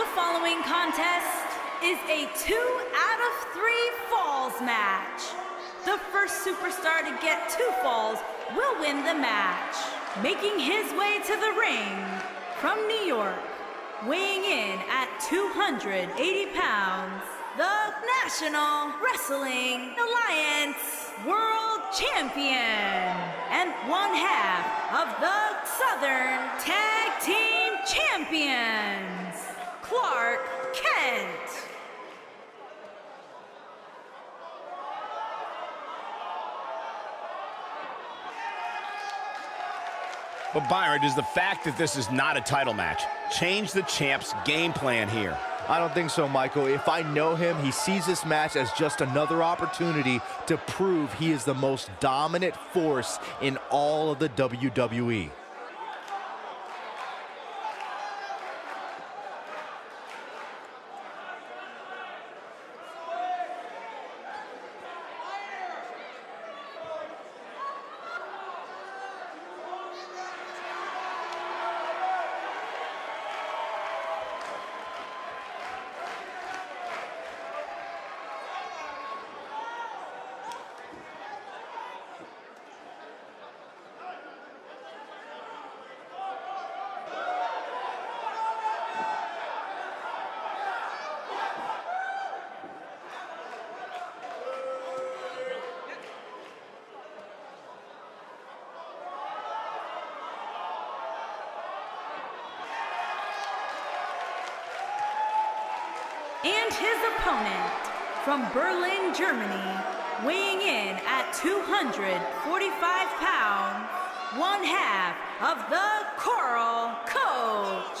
The following contest is a two out of three falls match. The first superstar to get two falls will win the match. Making his way to the ring from New York, weighing in at 280 pounds, the National Wrestling Alliance World Champion and one half of the Southern Tag Team Champions, Clark Kent. But Byron, does the fact that this is not a title match change the champ's game plan here? I don't think so, Michael. If I know him, he sees this match as just another opportunity to prove he is the most dominant force in all of the WWE. And his opponent from Berlin, Germany, weighing in at 245 pounds, one half of the Karl Gotch.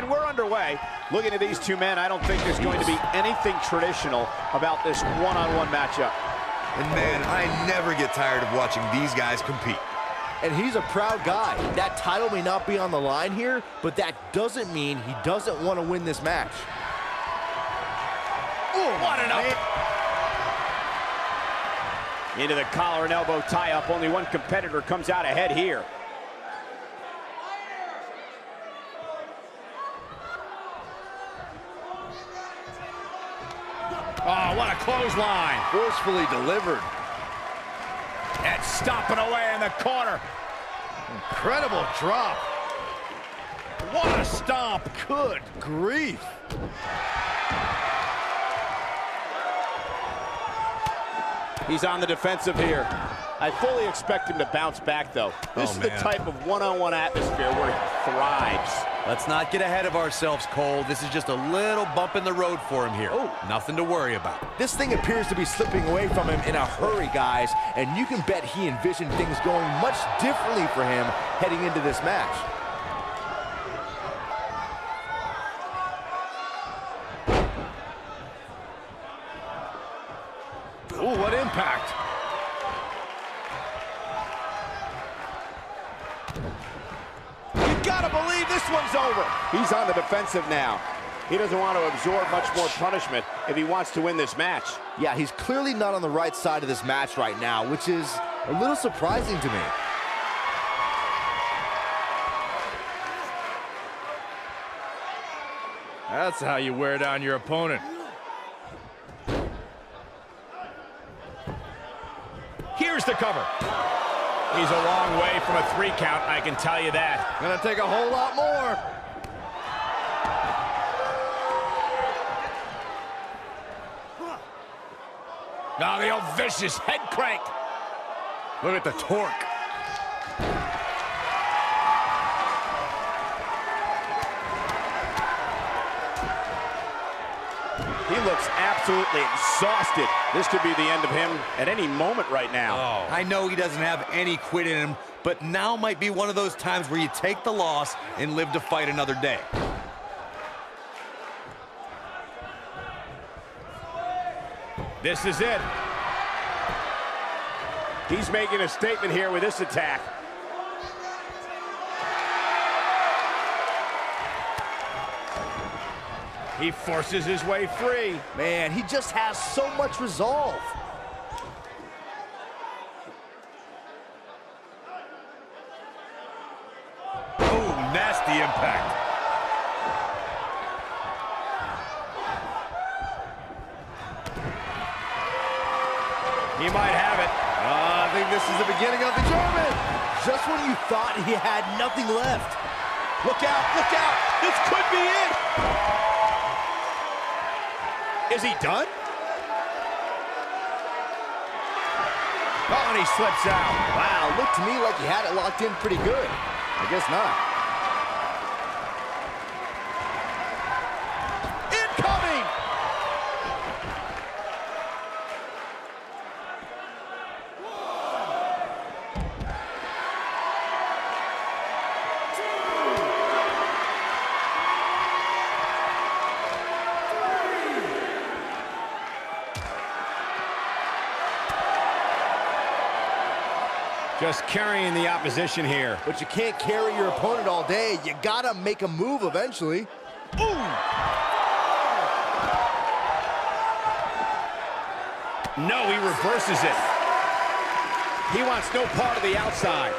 And we're underway. Looking at these two men, I don't think there's going to be anything traditional about this one-on-one matchup. And man, I never get tired of watching these guys compete. And he's a proud guy. That title may not be on the line here, but that doesn't mean he doesn't want to win this match. Ooh, what an up. Into the collar and elbow tie-up. Only one competitor comes out ahead here. Oh, what a clothesline. Forcefully delivered. And stomping away in the corner. Incredible drop. What a stomp. Good grief. He's on the defensive here. I fully expect him to bounce back, though. This Oh, is the type of one-on-one atmosphere where he thrives. Let's not get ahead of ourselves, Cole. This is just a little bump in the road for him here. Oh. Nothing to worry about. This thing appears to be slipping away from him in a hurry, guys, and you can bet he envisioned things going much differently for him heading into this match. Ooh, what impact. You gotta believe this one's over. He's on the defensive now. He doesn't want to absorb much more punishment if he wants to win this match. Yeah, he's clearly not on the right side of this match right now, which is a little surprising to me. That's how you wear down your opponent. Here's the cover. He's a long way from a three count, I can tell you that. Gonna take a whole lot more. Now the old vicious head crank. Look at the torque. Looks absolutely exhausted. This could be the end of him at any moment right now. Oh. I know he doesn't have any quit in him, but now might be one of those times where you take the loss and live to fight another day. This is it. He's making a statement here with this attack. He forces his way free. Man, he just has so much resolve. Oh, nasty impact. He might have it. Uh, I think this is the beginning of the German. Just when you thought he had nothing left. Look out, look out. This could be it. Is he done? Oh, and he slips out. Wow, looked to me like he had it locked in pretty good. I guess not. Just carrying the opposition here. But you can't carry your opponent all day. You gotta make a move eventually. No, he reverses it. He wants no part of the outside.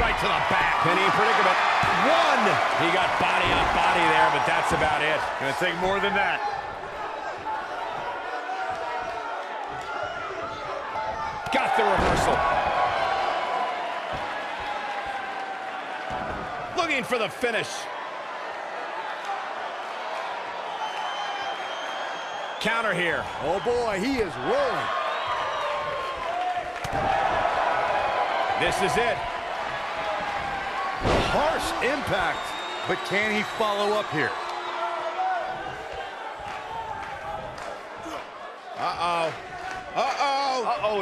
Right to the back. Penny predicament. One. He got body on body there, but that's about it. Gonna take more than that. Got the reversal. Looking for the finish. Counter here. Oh boy, he is rolling. This is it. Harsh impact. But can he follow up here?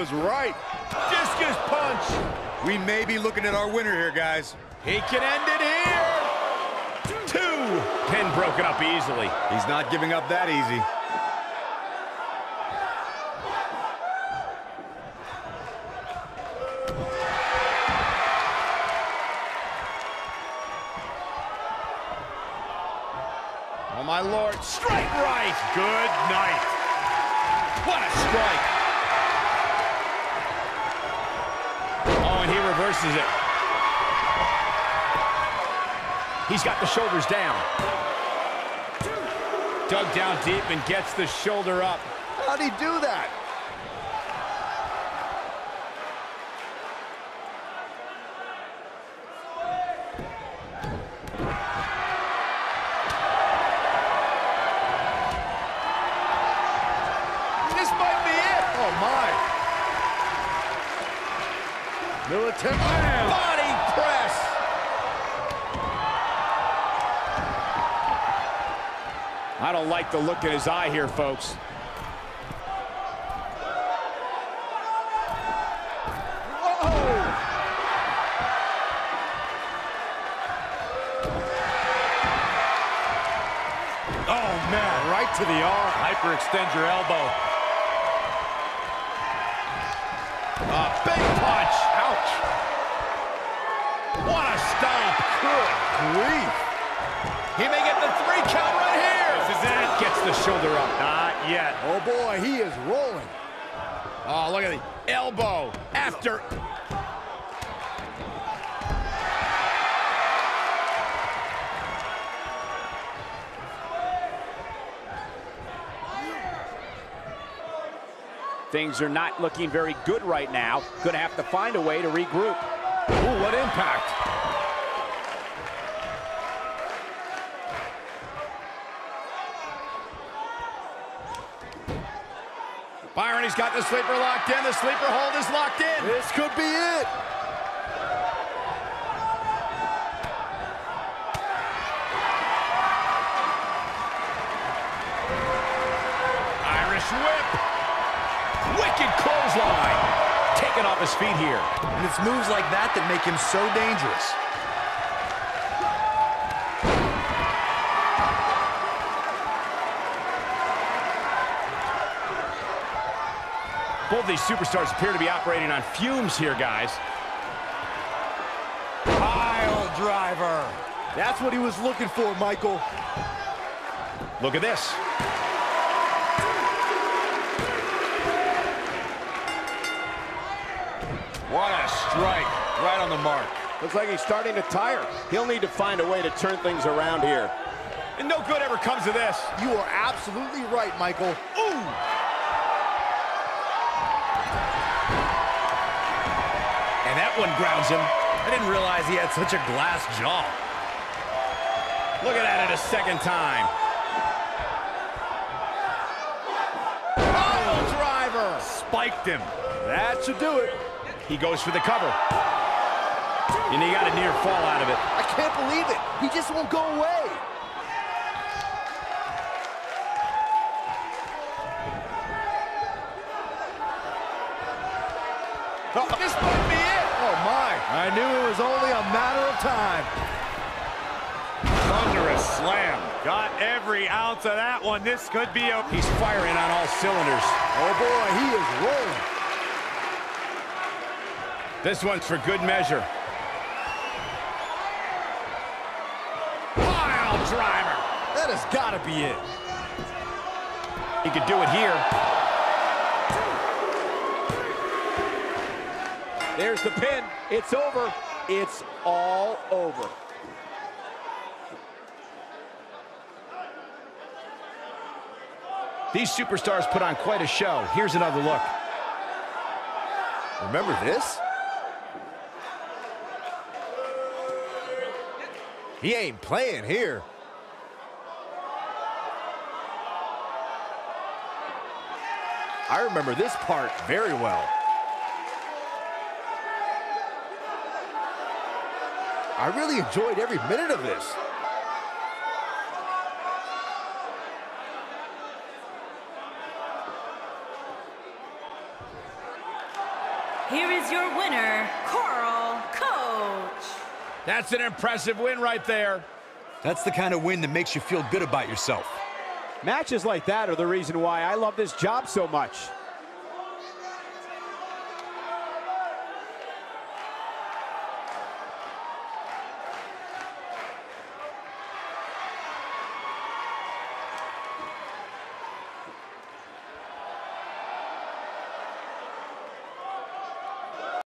Uh-oh. Uh-oh right. Discus punch. We may be looking at our winner here, guys. He can end it here. Two. Pin broken up easily. He's not giving up that easy. Oh, my lord. Strike right. Good night. What a strike. And he reverses it. He's got the shoulders down. Dug down deep and gets the shoulder up. How'd he do that? This might be it. Oh my. Military. Body press. I don't like the look in his eye here, folks. Oh, man. Right to the arm. Hyperextend your elbow. Ah, A big Good grief. He may get the three count right here. This is it. Gets the shoulder up. Not yet. Oh boy, he is rolling. Oh, look at the elbow. After. Things are not looking very good right now. Going to have to find a way to regroup. Ooh, what impact. He's got the sleeper locked in. The sleeper hold is locked in. This could be it. Irish whip. Wicked clothesline. Taken off his feet here. And it's moves like that that make him so dangerous. Both these superstars appear to be operating on fumes here, guys. Pile driver. That's what he was looking for, Michael. Look at this. What a strike. Right on the mark. Looks like he's starting to tire. He'll need to find a way to turn things around here. And no good ever comes of this. You are absolutely right, Michael. Ooh! One grounds him. I didn't realize he had such a glass jaw. Look at that at a second time. Driver. Spiked him. That should do it. He goes for the cover. And he got a near fall out of it. I can't believe it. He just won't go away. Oh, this might be it. Oh, my. I knew it was only a matter of time. Thunderous slam. Got every ounce of that one. This could be a... He's firing on all cylinders. Oh, boy, he is rolling. This one's for good measure. Pile driver. That has got to be it. He could do it here. There's the pin. It's over. It's all over. These superstars put on quite a show. Here's another look. Remember this? He ain't playing here. I remember this part very well. I really enjoyed every minute of this. Here is your winner, Karl Gotch. That's an impressive win right there. That's the kind of win that makes you feel good about yourself. Matches like that are the reason why I love this job so much.